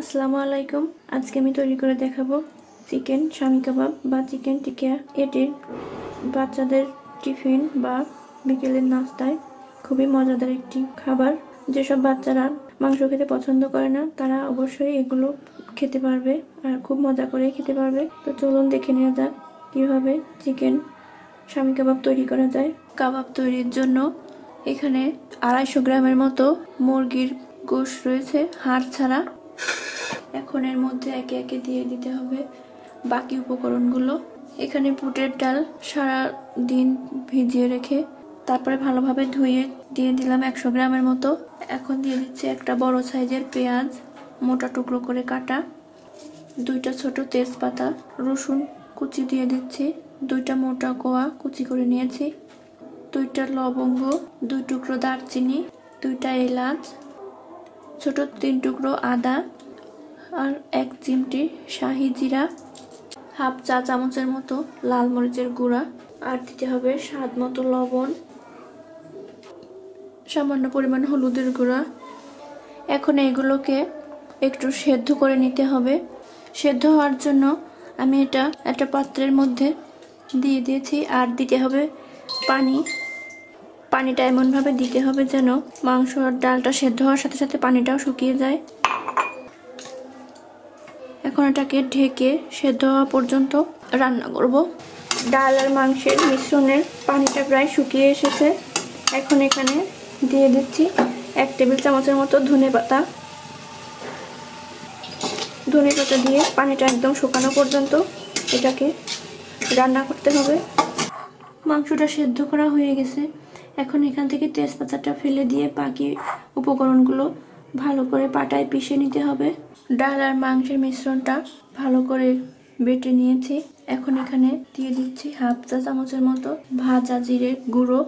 আসসালামু আলাইকুম। আজকে আমি তৈরি করে দেখাবো চিকেন স্বামী কাবাব বা চিকেন টিকিয়া এটি বাচ্চাদের টিফিন বা বিকেলের নাস্তায় খুবই মজাদার একটি খাবার। যেসব বাচ্চারা মাংস খেতে পছন্দ করে না, তারা অবশ্যই এগুলো খেতে পারবে আর খুব মজা করে খেতে পারবে। তো চলুন দেখে নেওয়া যাক কীভাবে চিকেন স্বামী কাবাব তৈরি করা যায়। কাবাব তৈরির জন্য এখানে আড়াইশো গ্রামের মতো মুরগির গোশ রয়েছে। হাড় ছাড়া এখন এর মধ্যে একে একে দিয়ে দিতে হবে বাকি উপকরণগুলো। এখানে বুটের ডাল সারা দিন ভিজিয়ে রেখে তারপরে ভালোভাবে ধুয়ে দিয়ে দিলাম একশো গ্রামের মতো। এখন দিয়ে দিচ্ছি একটা বড় সাইজের পেঁয়াজ, মোটা টুকরো করে কাটা, দুইটা ছোট তেজপাতা, রসুন কুচি দিয়ে দিচ্ছি, দুইটা মোটা কোয়া কুচি করে নিয়েছি, দুইটা লবঙ্গ, দুই টুকরো দারচিনি, দুইটা এলাচ, ছোট তিন টুকরো আদা আর এক চিমটি শাহি জিরা, হাফ চা চামচের মতো লাল মরিচের গুঁড়া, আর দিতে হবে স্বাদ মতো লবণ, সামান্য পরিমাণ হলুদের গুঁড়া। এখন এগুলোকে একটু সেদ্ধ করে নিতে হবে। সেদ্ধ হওয়ার জন্য আমি এটা একটা পাত্রের মধ্যে দিয়ে দিয়েছি, আর দিতে হবে পানি। পানিটা এমনভাবে দিতে হবে যেন মাংস আর ডালটা সেদ্ধ হওয়ার সাথে সাথে পানিটাও শুকিয়ে যায়। এখন এটাকে ঢেকে সেদ্ধ হওয়া পর্যন্ত রান্না করব। ডাল আর মাংসের মিশ্রণের পানিটা প্রায় শুকিয়ে এসেছে। এখন এখানে দিয়ে দিচ্ছি এক টেবিল চামচের মতো ধনে পাতা। ধনে পাতা দিয়ে পানিটা একদম শুকানো পর্যন্ত এটাকে রান্না করতে হবে। মাংসটা সেদ্ধ করা হয়ে গেছে। এখন এখান থেকে তেজপাতাটা ফেলে দিয়ে বাকি উপকরণগুলো ভালো করে পাটায় পিষে নিতে হবে। ডাল আর মাংসের মিশ্রণটা ভালো করে বেটে নিয়েছি। এখন এখানে দিয়ে দিচ্ছি হাফ চা চামচের মতো ভাজা জিরে গুঁড়ো,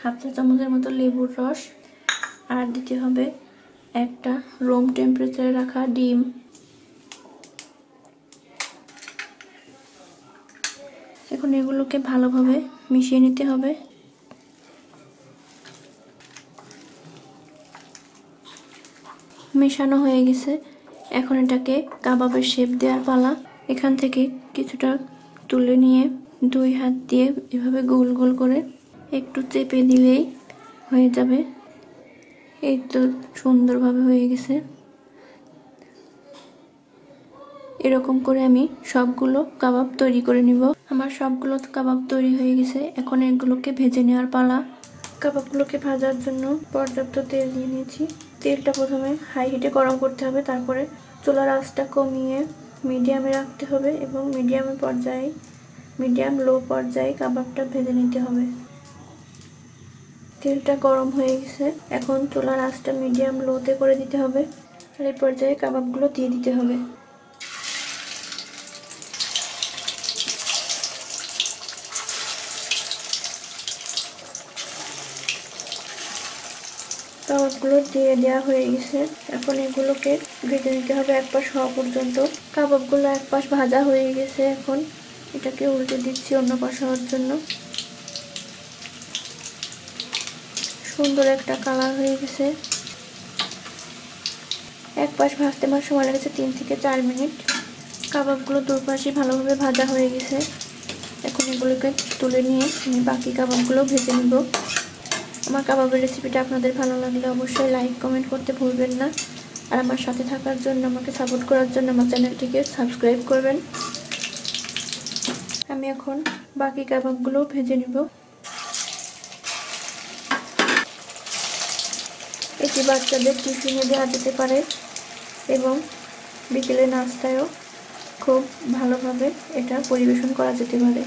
হাফ চা চামচের মতো লেবুর রস, আর দিতে হবে একটা রুম টেম্পারেচারে রাখা ডিম। এখন এগুলোকে ভালোভাবে মিশিয়ে নিতে হবে। মেশানো হয়ে গেছে। এখন এটাকে কাবাবের শেপ দেওয়ার পালা। এখান থেকে কিছুটা তুলে নিয়ে দুই হাত দিয়ে এভাবে গোল গোল করে একটু চেপে দিলেই হয়ে যাবে। এই তো সুন্দরভাবে হয়ে গেছে। এরকম করে আমি সবগুলো কাবাব তৈরি করে নিব। আমার সবগুলো কাবাব তৈরি হয়ে গেছে। এখন এগুলোকে ভেজে নেওয়ার পালা। কাবাবগুলোকে ভাজার জন্য পর্যাপ্ত তেল দিয়ে নিয়েছি। তেলটা প্রথমে হাই হিটে গরম করতে হবে, তারপরে চুলার আঁচটা কমিয়ে মিডিয়ামে রাখতে হবে এবং মিডিয়ামে পর্যায়ে মিডিয়াম লো পর্যায়ে কাবাবটা ভেজে নিতে হবে। তেলটা গরম হয়ে গেছে, এখন চুলার আঁচটা মিডিয়াম লোতে করে দিতে হবে। আর এই পর্যায়ে কাবাবগুলো দিয়ে দিতে হবে। কাবাবগুলো দিয়ে দেওয়া হয়ে গেছে। এখন এগুলোকে ভেজে নিতে হবে এক পাশ হওয়া পর্যন্ত। কাবাবগুলো এক পাশ ভাজা হয়ে গেছে এখন। এটাকে উল্টে দিচ্ছি অন্য পাশ হওয়ার জন্য। সুন্দর একটা কালার হয়ে গেছে। এক পাশ ভাজতে আমার সময় লেগেছে তিন থেকে চার মিনিট। কাবাবগুলো দুপাশে ভালোভাবে ভাজা হয়ে গেছে। এখন এগুলোকে তুলে নিয়ে বাকি কাবাবগুলো ভেজে নেব। আমার কাবাবের রেসিপিটা আপনাদের ভালো লাগলে অবশ্যই লাইক কমেন্ট করতে ভুলবেন না। আর আমার সাথে থাকার জন্য, আমাকে সাপোর্ট করার জন্য আমার চ্যানেলটিকে সাবস্ক্রাইব করবেন। আমি এখন বাকি কাবাবগুলো ভেজে নিব। এটি বাচ্চাদের টিফিনে দেওয়া যেতে পারে এবং বিকেলে নাস্তায়ও খুব ভালোভাবে এটা পরিবেশন করা যেতে পারে।